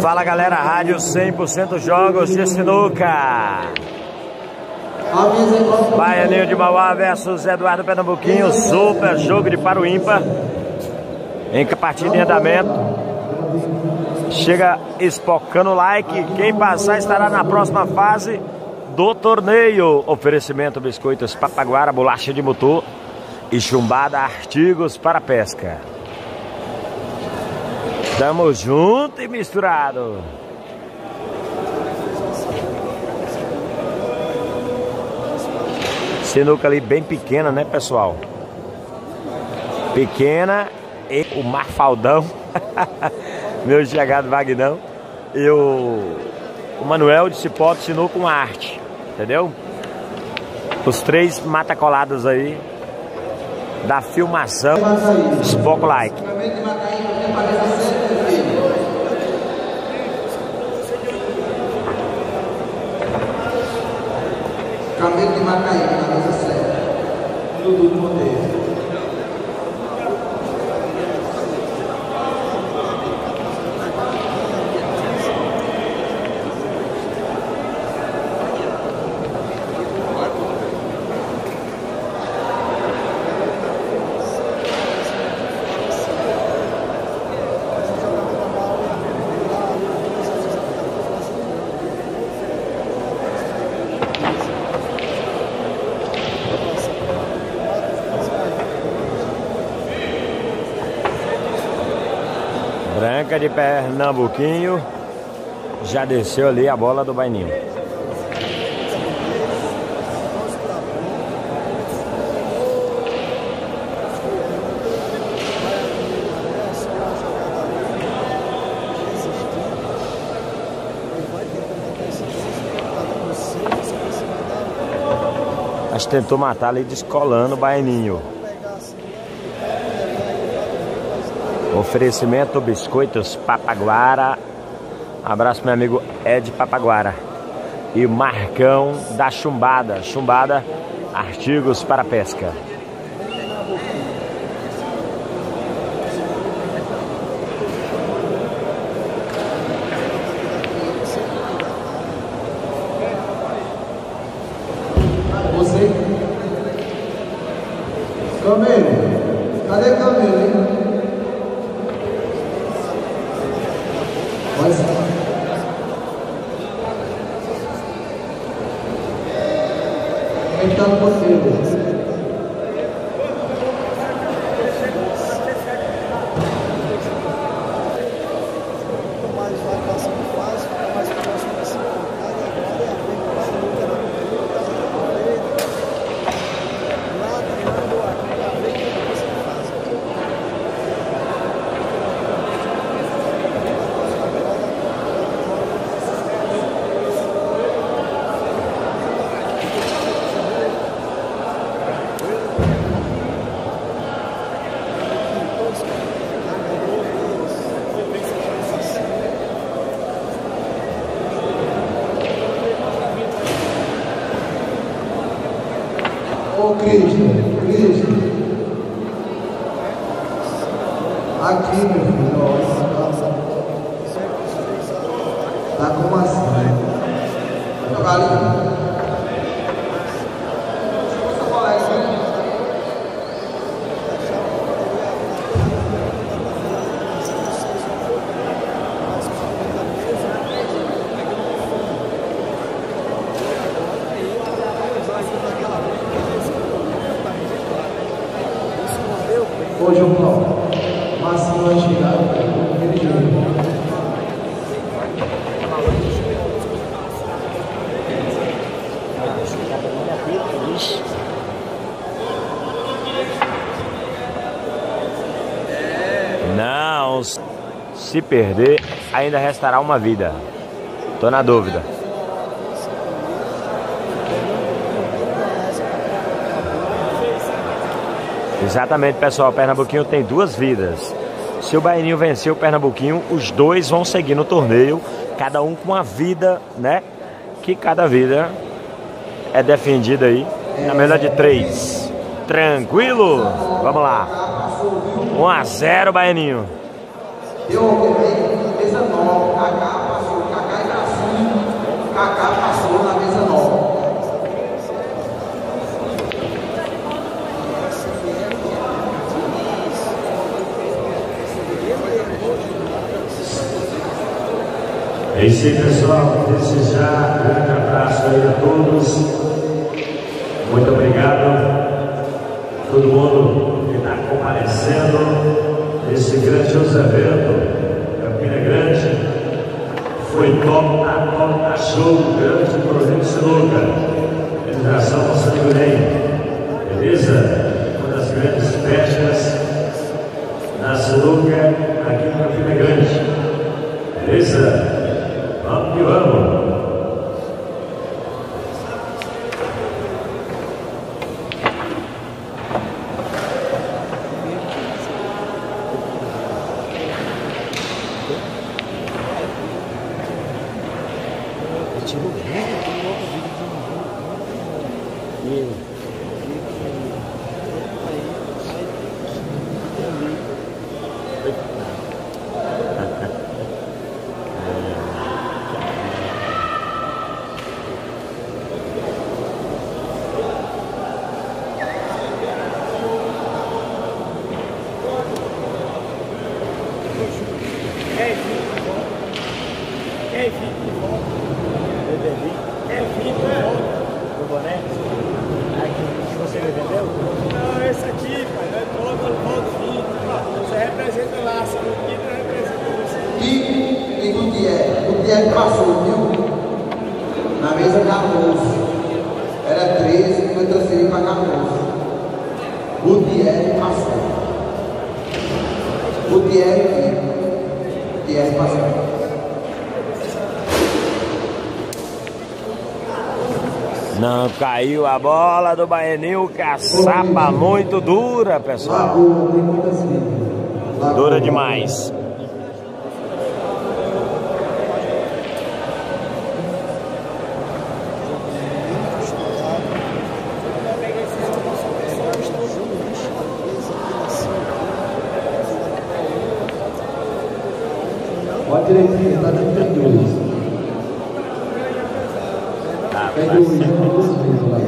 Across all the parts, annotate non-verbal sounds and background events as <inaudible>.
Fala galera, rádio 100% jogos de sinuca. Baianinho de Mauá versus Eduardo Pernambuquinho, super jogo de para o ímpar. Em partida em andamento. Chega espocando o like. Quem passar estará na próxima fase do torneio. Oferecimento biscoitos Papaguara, bolacha de motor e chumbada artigos para pesca. Tamo junto e misturado. Sinuca ali bem pequena, né, pessoal? Pequena e o Marfaldão, <laughs> meu chegado Vagnão, e o, o Manuel de Cipó de Sinuca com arte, entendeu? Os três matacolados aí da filmação Spock Like. Camilo de Macaí, camisa 7. Dudu Monteiro. Branca de Pernambuquinho. Já desceu ali a bola do Baininho. Mas tentou matar ali descolando o Baininho. Oferecimento Biscoitos Papaguara. Abraço meu amigo Ed Papaguara. E Marcão da Chumbada. Chumbada, artigos para pesca. Você? Camilo. Você. mais vai passando fase, fica mais próximo desse colocado e agora é a frente do Bahia, na direita, lá treinando a frente da próxima fase. Ô Cristo, Cristo. Aqui, meu filho, ó. Tá como assim? Jogar ali. Ô, João Paulo, Massinho vai chegar, aquele jeito. Não, se perder, ainda restará uma vida. Tô na dúvida. Exatamente, pessoal. O Pernambuquinho tem duas vidas. Se o Baianinho vencer o Pernambuquinho, os dois vão seguir no torneio, cada um com uma vida, né? Que cada vida é defendida aí na melhor de três. Tranquilo? Vamos lá. 1 a 0 Baianinho. Isso aí, pessoal. Desejar um grande abraço aí a todos. Muito obrigado. Todo mundo que está comparecendo nesse grandioso evento. Campina Grande. Foi top, tá top, show. Grande projeto de Sinuca. Realização Nossa Ney. 지금 왜 이렇게 이거 비리좀 이해 Pico e Gutierrez. Gutierrez passou, viu? Na mesa 14. Era 13, foi transferido para 14. Gutierrez passou. Gutierrez e Pico. Gutierrez passou. Não caiu a bola do Baianinho, caçapa muito dura, pessoal. Dura demais. Pode direitinho, está dando 32. Tá, tá dois, certo. tem lá.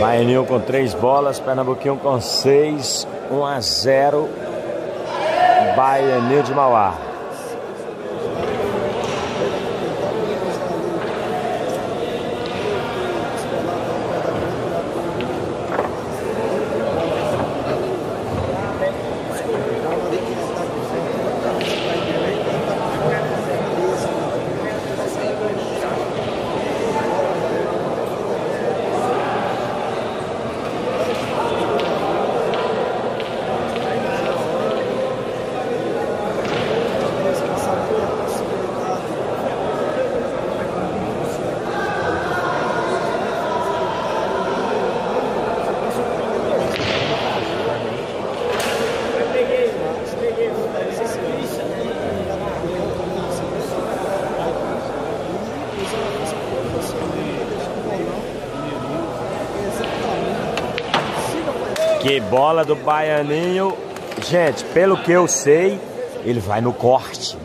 Baianinho com três bolas, Pernambuquinho com seis, 1 a 0. Baianinho de Mauá. Que bola do Baianinho. Gente, pelo que eu sei, ele vai no corte.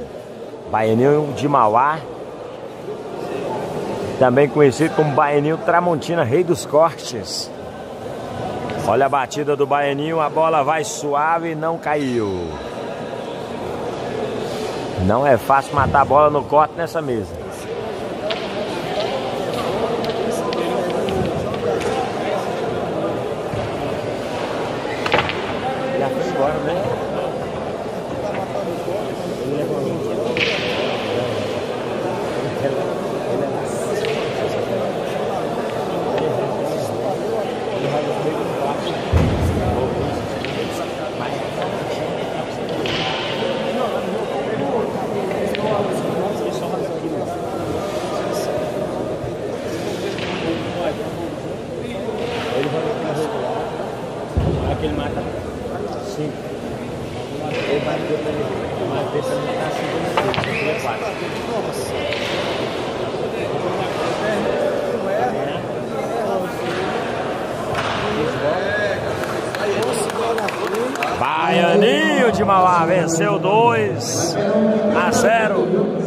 Baianinho de Mauá. Também conhecido como Baianinho Tramontina, rei dos cortes. Olha a batida do Baianinho, a bola vai suave e não caiu. Não é fácil matar a bola no corte nessa mesa. Já foi embora, né? Aquele mata cinco. Ele bateu pra ele. Bateu pra ele matar cinco. Ele é quatro. Baianinho de Mauá venceu 2 a 0.